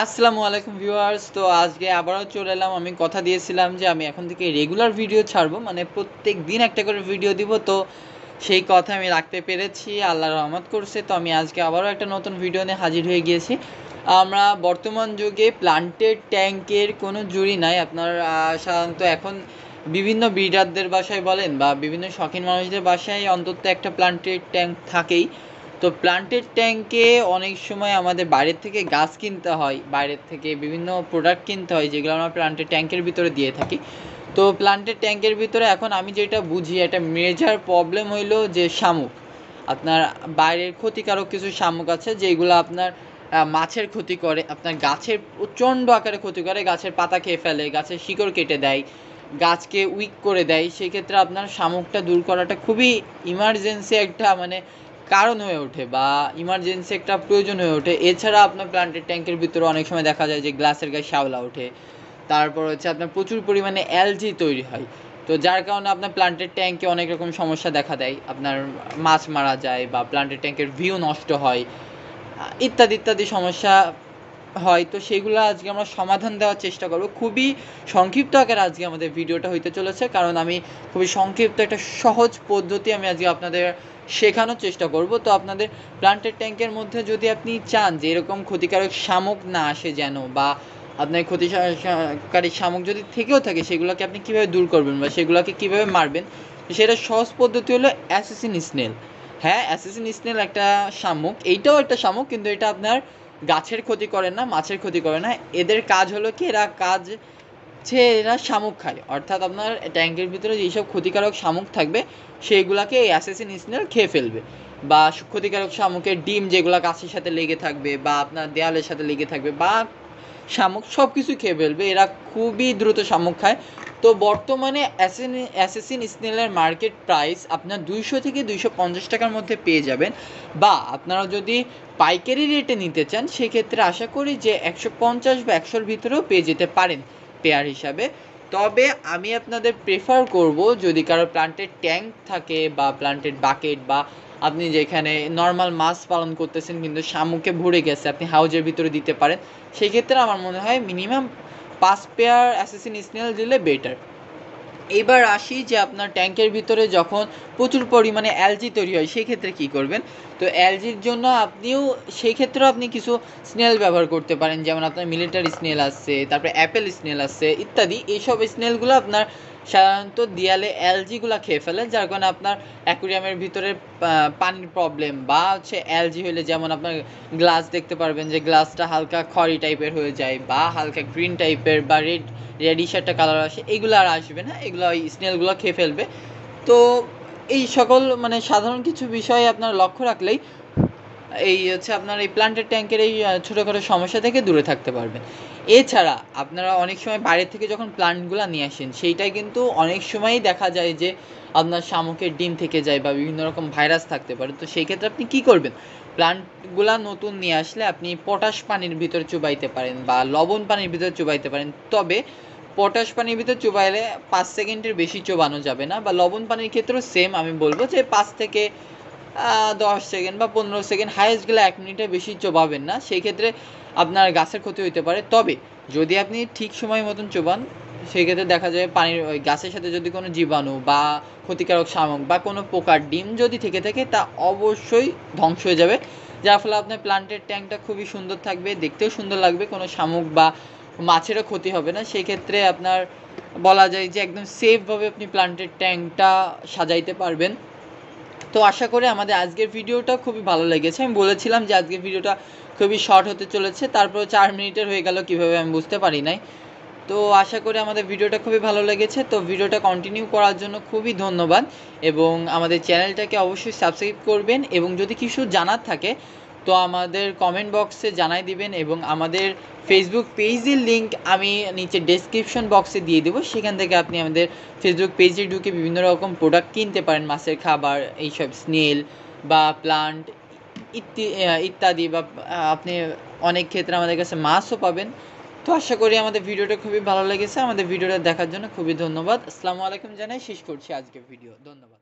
আসসালামু আলাইকুম ভিউয়ার্স। তো আজকে আবারও চলে এলাম। আমি কথা দিয়েছিলাম যে আমি এখন থেকে রেগুলার ভিডিও ছাড়বো মানে প্রত্যেক দিন একটা করে ভিডিও দিব। তো সেই কথা আমি রাখতে পেরেছি, আল্লাহ রহমত করছে। তো আমি আজকে আবারও একটা নতুন ভিডিও নিয়ে হাজির হয়ে গিয়েছি। আমরা বর্তমান যুগে প্লান্টেড ট্যাঙ্কের কোনো জুড়ি নাই। আপনার সাধারণত এখন বিভিন্ন ব্রিডারদের বাসায় বলেন বা বিভিন্ন শখিন মানুষদের বাসায় অন্তত একটা প্লান্টেড ট্যাঙ্ক থাকেই। তো প্লান্টেড ট্যাঙ্কে অনেক সময় আমাদের বাইরের থেকে গাছ কিনতে হয়, বাইরের থেকে বিভিন্ন প্রোডাক্ট কিনতে হয়, যেগুলো আমরা প্লান্টেড ট্যাঙ্কের ভিতরে দিয়ে থাকি। তো প্লান্টেড ট্যাঙ্কের ভিতরে এখন আমি যেটা বুঝি, একটা মেজর প্রবলেম হইল যে শামুক। আপনার বাইরের ক্ষতিকারক কিছু শামুক আছে, যেগুলো আপনার মাছের ক্ষতি করে, আপনার গাছের প্রচণ্ড আকারে ক্ষতি করে, গাছের পাতা খেয়ে ফেলে, গাছের শিকড় কেটে দেয়, গাছকে উইক করে দেয়। সেক্ষেত্রে আপনার শামুকটা দূর করাটা খুবই ইমার্জেন্সি একটা মানে কারণ হয়ে ওঠে বা ইমার্জেন্সি একটা প্রয়োজন হয়ে ওঠে। এছাড়া আপনার প্লান্টের ট্যাঙ্কের ভিতরে অনেক সময় দেখা যায় যে গ্লাসের গায়ে শ্যাওলা ওঠে। তারপর হচ্ছে আপনার প্রচুর পরিমাণে অ্যালজি তৈরি হয়। তো যার কারণে আপনার প্লান্টের ট্যাঙ্কে অনেক রকম সমস্যা দেখা দেয়। আপনার মাছ মারা যায় বা প্লান্টের ট্যাঙ্কের ভিউ নষ্ট হয় ইত্যাদি ইত্যাদি সমস্যা হয়, তো সেগুলো আজকে আমরা সমাধান দেওয়ার চেষ্টা করব। খুবই সংক্ষিপ্ত আকারে আজকে আমাদের ভিডিওটা হইতে চলেছে, কারণ আমি খুবই সংক্ষিপ্ত একটা সহজ পদ্ধতি আমি আজকে আপনাদের শেখানোর চেষ্টা করব। তো আপনাদের প্লান্টেড ট্যাঙ্কের মধ্যে যদি আপনি চান যে এরকম ক্ষতিকারক শামুক না আসে যেন, বা আপনার ক্ষতিকারী শামুক যদি থেকেও থাকে, সেগুলোকে আপনি কীভাবে দূর করবেন, বা সেগুলোকে কীভাবে মারবেন, সেটা সহজ পদ্ধতি হলো অ্যাসেসিন স্নেল। হ্যাঁ অ্যাসেসিন স্নেল একটা শামুক, এইটাও একটা শামুক, কিন্তু এটা আপনার গাছের ক্ষতি করে না, মাছের ক্ষতি করে না। এদের কাজ হলো কি, এরা কাজ হচ্ছে এরা শামুক খায়। অর্থাৎ আপনার ট্যাঙ্কের ভিতরে যেসব ক্ষতিকারক শামুক থাকবে, সেইগুলাকে এই অ্যাসেসিন স্নেল খেয়ে ফেলবে। বা ক্ষতিকারক শামুকের ডিম যেগুলো গাছের সাথে লেগে থাকবে বা আপনার দেয়ালের সাথে লেগে থাকবে বা শামুক সব কিছু খেয়ে ফেলবে। এরা খুবই দ্রুত শামুক খায়। তো বর্তমানে অ্যাসেসিন স্নেলের মার্কেট প্রাইস আপনার দুইশো থেকে দুইশো পঞ্চাশ টাকার মধ্যে পেয়ে যাবেন। বা আপনারা যদি পাইকারি রেটে নিতে চান, সেক্ষেত্রে আশা করি যে একশো পঞ্চাশ বা একশোর ভিতরেও পেয়ে যেতে পারেন পেয়ার হিসাবে। তবে আমি আপনাদের প্রেফার করব যদি কারও প্লান্টেড ট্যাঙ্ক থাকে বা প্লান্টেড বাকেট বা আপনি যেখানে নর্মাল মাছ পালন করতেছেন কিন্তু শামুকে ভরে গেছে, আপনি হাউজের ভিতরে দিতে পারেন, সেক্ষেত্রে আমার মনে হয় মিনিমাম পাঁচ পেয়ার অ্যাসেসিন স্নেল দিলে বেটার এবার আসি যে আপনার ট্যাঙ্কের ভিতরে যখন প্রচুর পরিমাণে অ্যালজি তৈরি হয়, সেই ক্ষেত্রে কী করবেন? তো অ্যালজির জন্য আপনিও সেই ক্ষেত্রেও আপনি কিছু স্নেল ব্যবহার করতে পারেন। যেমন আপনার মিলিটারি স্নেল আছে, তারপরে অ্যাপেল স্নেল আছে, ইত্যাদি। এইসব স্নেলগুলো আপনার সাধারণত দেয়ালে অ্যালজিগুলো খেয়ে ফেলে, যার কারণে আপনার অ্যাকুরিয়ামের ভিতরে পানির প্রবলেম বা হচ্ছে অ্যালজি হলে যেমন আপনার গ্লাস দেখতে পারবেন যে গ্লাসটা হালকা খড়ি টাইপের হয়ে যায় বা হালকা গ্রিন টাইপের বা রেড রেডিশ একটা কালার আসে, এগুলো আর আসবে না, এগুলো ওই স্নেলগুলো খেয়ে ফেলবে। তো এই সকল মানে সাধারণ কিছু বিষয় আপনার লক্ষ্য রাখলেই এই হচ্ছে আপনার এই প্লান্টেড ট্যাঙ্কের এই ছোটোখাটো সমস্যা থেকে দূরে থাকতে পারবেন। এছাড়া আপনারা অনেক সময় বাইরে থেকে যখন প্লান্টগুলো নিয়ে আসেন, সেইটাই কিন্তু অনেক সময়ই দেখা যায় যে আপনার শামুকের ডিম থেকে যায় বা বিভিন্ন রকম ভাইরাস থাকতে পারে। তো সেই ক্ষেত্রে আপনি কী করবেন? প্লান্টগুলা নতুন নিয়ে আসলে আপনি পটাশ পানির ভিতরে চুবাইতে পারেন বা লবণ পানির ভিতরে চুবাইতে পারেন। তবে পটাশ পানির ভিতর চুবাইলে পাঁচ সেকেন্ডের বেশি চোবানো যাবে না বা লবণ পানির ক্ষেত্রেও সেম আমি বলব যে পাঁচ থেকে দশ সেকেন্ড বা পনেরো সেকেন্ড হাইয়েস্ট গেলে এক মিনিটের বেশি চোবাবেন না। সেই ক্ষেত্রে আপনার গাছের ক্ষতি হতে পারে। তবে যদি আপনি ঠিক সময় মতন চোবান, সেই ক্ষেত্রে দেখা যায় পানির ওই গাছের সাথে যদি কোনো জীবাণু বা ক্ষতিকারক শামুক বা কোনো পোকার ডিম যদি থেকে থাকে, তা অবশ্যই ধ্বংস হয়ে যাবে। যার ফলে আপনার প্লান্টের ট্যাঙ্কটা খুবই সুন্দর থাকবে, দেখতেও সুন্দর লাগবে। কোনো শামুক বা মাছেরও ক্ষতি হবে না। সেই ক্ষেত্রে আপনার বলা যায় যে একদম সেফভাবে আপনি প্লান্টের ট্যাঙ্কটা সাজাইতে পারবেন। তো আশা করে আমাদের আজকের ভিডিওটা খুবই ভালো লেগেছে। আমি বলেছিলাম যে আজকের ভিডিওটা খুবই শর্ট হতে চলেছে তারপরে চার মিনিটের হয়ে গেল, কীভাবে আমি বুঝতে পারি নাই। তো আশা করি আমাদের ভিডিওটা খুবই ভালো লেগেছে। তো ভিডিওটা কন্টিনিউ করার জন্য খুবই ধন্যবাদ এবং আমাদের চ্যানেলটাকে অবশ্যই সাবস্ক্রাইব করবেন এবং যদি কিছু জানার থাকে তো আমাদের কমেন্ট বক্সে জানাই দিবেন এবং আমাদের ফেসবুক পেজের লিঙ্ক আমি নিচে ডেসক্রিপশন বক্সে দিয়ে দেবো। সেখান থেকে আপনি আমাদের ফেসবুক পেজে ঢুকে বিভিন্ন রকম প্রোডাক্ট কিনতে পারেন, মাছের খাবার, এইসব স্নেল বা প্লান্ট ইত্যাদি বা আপনি অনেক ক্ষেত্রে আমাদের কাছে মাছও পাবেন। তো আশা করি আমাদের ভিডিওটা খুবই ভালো লেগেছে। আমাদের ভিডিওটা দেখার জন্য খুবই ধন্যবাদ। আসসালামু আলাইকুম জানাই। শেষ করছি আজকের ভিডিও। ধন্যবাদ।